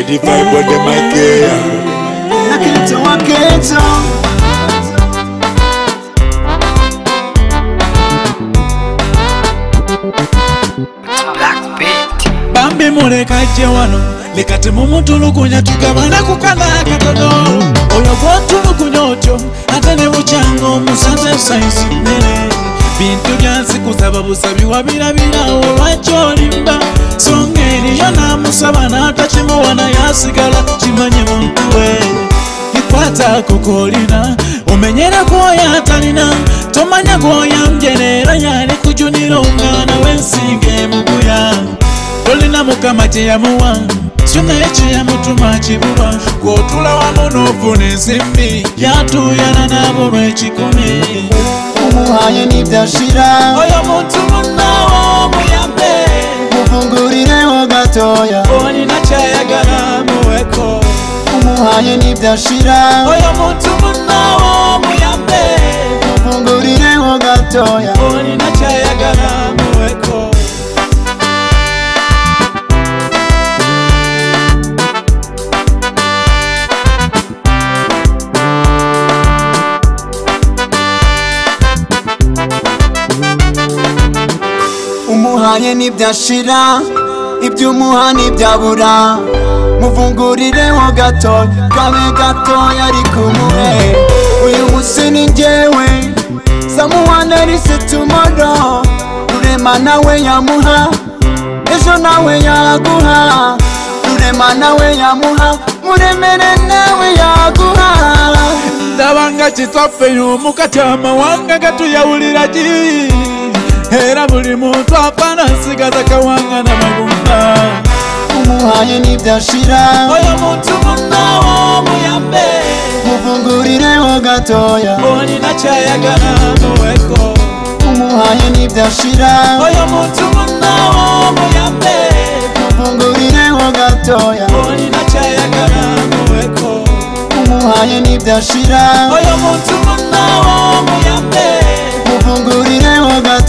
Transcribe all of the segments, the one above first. Edi vibe wa demaike Lakini tawaketo bambi mulekajje wano leka temumutulugunya tugabana kukala akatono oyo gwotulugunya otyo Hata ni uchango musante saisi mmere bintu byansikusaba busabi wabirabirawo lwaki limba ensonga eriyo namusaba natakimuwana yasigala kimanye muntu we ikwatako koolina omenyerekwoyo atalina tomanya gwoyambyera era yali kujunira omwana w'ensinga emuguya tolina mukama kyeyamuwa kyonaye kyeyamutuma kibuba gwotula wamu n'ofuna ensimbi yatuyana nabo lw'ekikumi omuwaye nidashira oyo muntu munnawo omuy gatoya ubonye inacyayagara muweko umuhaye n'ibyashira uyu munsi umuna wo muyambe umugurireho gatoya ubonye inacyayagara muweko umuhaye n'ibyashira ibyumuha nibyabura muvungurireho gato kabe gato yari kumuhe uyu munsi ni njyewe samuhane risi tumoro rurema nawe yamuha ejo nawe yaguha rurema nawe yamuha muremere nawe yaguha ndabanga kitwapfe yumuka cyamawanga gatuyawurira gii era buli muntu apana nsiga takawangana magumba umuhanye nibyashira oyo muntu munawo muyambe muvungurireho gatoya oninacayagana muweko umuhanye nibyashira oyo muntu munawo muyambe muvungurireho gatoya oninacayagana muweko umuhanye nibyashira oyo muntu munawo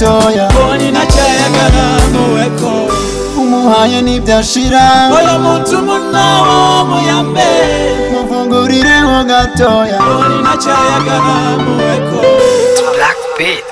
gatoya boni nacayagara nguweko umuhanye nibyashira oyo muntu munawo muyambe mufungurireho gatoya boni nacayagara nguweko black bit